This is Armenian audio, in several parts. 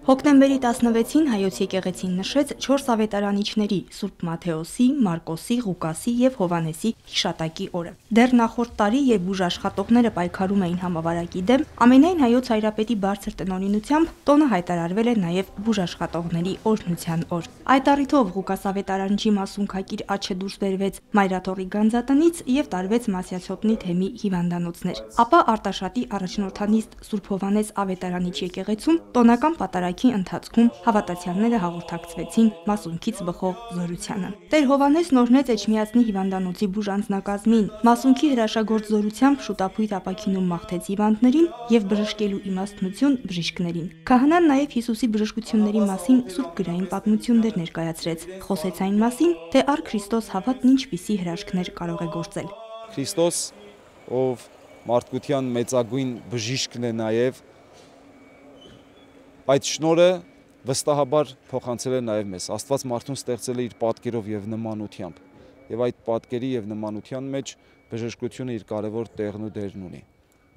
Հոկտեմբերի 16-ին հայոց եկեղեցին նշեց 4 ավետարանիչների՝ Սուրբ Մաթեոսի, Մարկոսի, Ղուկասի եւ Հովանեսի հիշատակի օրը։ Դեռ նախորդ տարի, երբ բուժաշխատողները պայքարում էին համավարակի դեմ, ամենայն հայոց հայրապետի բարձր տնօրինությամբ տոնը հայտարարվել է նաեւ բուժաշխատողների օրհնության օր։ Այդ առիթով Ղուկաս ավետարանչի մասունքակիր աչը դուրս բերվեց Մայրաթորի գանձատնից եւ տարվեց Մասյացոտնի թեմի հիվանդանոցներ։ Ապա Արտաշատի առաջնորդանիստ Սուրբ Հովանես ավետարանիչ եկեղեցում տոնական պատարագ ժամանակի ընթացքում հավատացյալները հաղորդակցվեցին մասունքից բխող զորությանը։ Տեր Հովանեսն օրհնեց Էջմիածնի հիվանդանոցի բուժանձնակազմին, մասունքի հրաշագործ զորությամբ շուտապույտ ապակինում մաղթեց հիվանդներին եւ բժշկելու իմաստնություն բժիշկներին։ Քահանան նաեւ Հիսուսի բժշկությունների մասին սուրբ գրային պատմություններ ներկայացրեց։ Խոսեց այն մասին, թե առ Քրիստոս հավատն ինչպիսի հրաշքներ կարող է գործել։ Քրիստոս, ով մարդկության մեծագույն բժիշկն է նաև Այդ շնորը վստահաբար փոխանցել է նաև մեզ։ Աստված մարդուն ստեղծել է իր պատկերով եւ նմանությամբ։ Եվ այդ պատկերի եւ նմանության մեջ բժշկությունը իր կարևոր տեղն ու դերն ունի։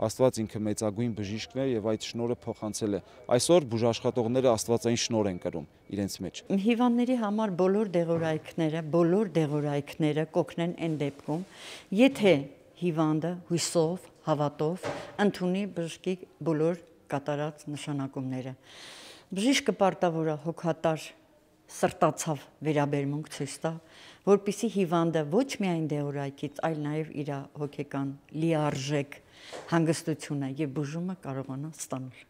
Աստված ինքը մեծագույն բժիշկն է եւ այդ շնորը փոխանցել է։ Այսօր բուժաշխատողները աստվածային շնոր են կրում իրենց մեջ։ Հիվանդների համար բոլոր դեղորայքները, բոլոր դեղորայքները կօգնեն այն դեպքում, եթե հիվանդը հույսով, հավատով ընդունի բժշկի բոլոր կատարած նշանակումները։ Բժիշկը պարտավոր է հոգատար սրտացավ վերաբերմունք ցույց տա, որpիսի հիվանդը ոչ միայն դեորայքից, այլ նաև իր հոգեկան լիարժեք հանգստությունը եւ բուժումը կարողանա ստանալ։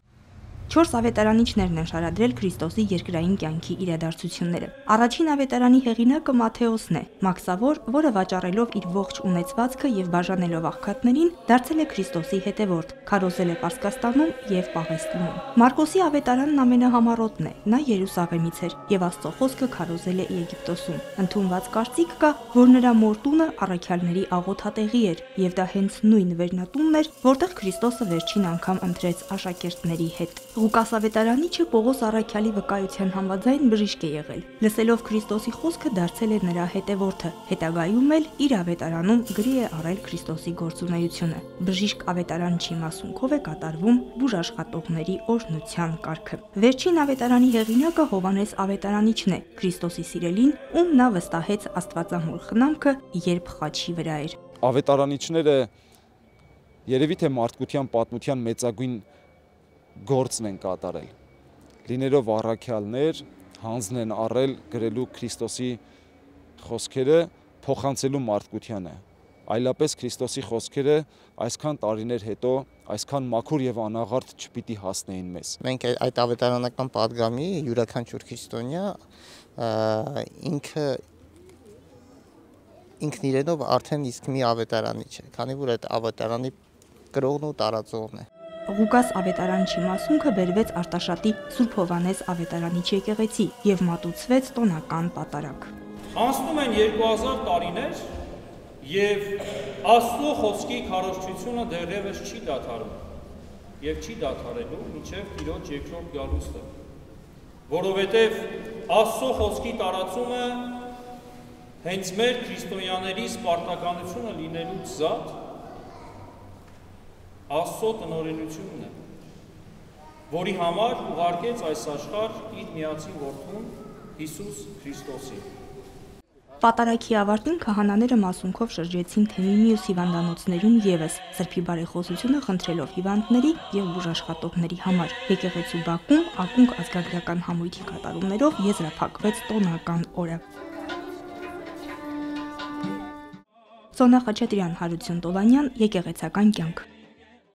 Չորս ավետարանիչներն են շարադրել Քրիստոսի երկրային կյանքի իրադարձությունները։ Առաջին ավետարանի հեղինակը Մաթեոսն է, Մաքսավոր, որը վաճառելով իր ողջ ունեցվածքը եւ բաժանելով աղքատներին, դարձել է Քրիստոսի հետևորդ, քարոզել է Պարսկաստանում եւ Պաղեստինում։ Մարկոսի ավետարանն ամենահամառոտն է, նա Երուսաղեմից էր եւ Աստծո խոսքը քարոզել է Եգիպտոսում։ Ընթունված կարծիք կա, որ նրա մորտունը առաքյալների աղոթատեղի էր եւ դա հենց նույն վերնատունն էր, որտեղ Քրիստոսը վերջին անգամ ընտրեց աշակերտների հետ։ Ղուկաս Ավետարանիչը Պողոս Արաքյալի վկայության համաձայն բժիշկ է եղել։ Լսելով Քրիստոսի խոսքը դարձել է նրա հետևորդը։ Հետագայում էլ իր ավետարանում գրի է առել Քրիստոսի գործունեությունը։ Բժիշկ ավետարանչի մասունքով է կատարվում բուժաշխատողների օրհնության կարգը։ Վերջին ավետարանի հեղինակը Հովանես Ավետարանիչն է, Քրիստոսի սիրելին, ում նա վստահեց Աստվածամոր խնամքը, երբ խաչի վրա էր։ Ավետարանիչները երևի թե մարդկության պատմության մեծագույն գործն են կատարել։ Լիներով առաքյալներ հանձն են առել գրելու Քրիստոսի խոսքերը փոխանցելու մարդկությանը։ Այլապես Քրիստոսի խոսքերը այսքան տարիներ հետո այսքան մաքուր եւ անաղարտ չպիտի հասնեին մեզ։ Մենք այդ ավետարանական падգամի յուրաքանչյուր քրիստոնյա ինքը ինքն իրենով արդեն իսկ մի ավետարանիչ է, քանի որ այդ ավետարանի գրողն ու տարածողն է։ Ղուկաս ավետարանչի մասունքը բերվեց Արտաշատի Սուրբ Հովանես ավետարանիչ եկեղեցի եւ մատուցվեց տոնական պատարակ։ Անցնում են 2000 տարիներ եւ Աստծո խոսքի քարոշչությունը դեռևս չի դադարում եւ չի դադարելու մինչեւ Տիրոջ երկրորդ գալուստը որովհետեւ Աստծո խոսքի տարածումը հենց մեր քրիստոնյաների սպարտականությունը լինելուց զատ Աստծո տնօրինությունն է, որի համար ուղարկեց այս աշխարհ իր միացին որդուն Հիսուս Քրիստոսին։ Պատարակի ավարտին քահանաները մասունքով շրջեցին թեմի մյուս հիվանդանոցներում եւս սրբի բարեխոսությունը խնդրելով հիվանդների եւ բուժաշխատողների համար։ Եկեղեցու Բաքում ակունք ազգագրական համույթի կատարումներով եզրափակվեց տոնական օրը։ Սոնա Խաչատրյան, Հարություն Տոլանյան, Եկեղեցական կյանք։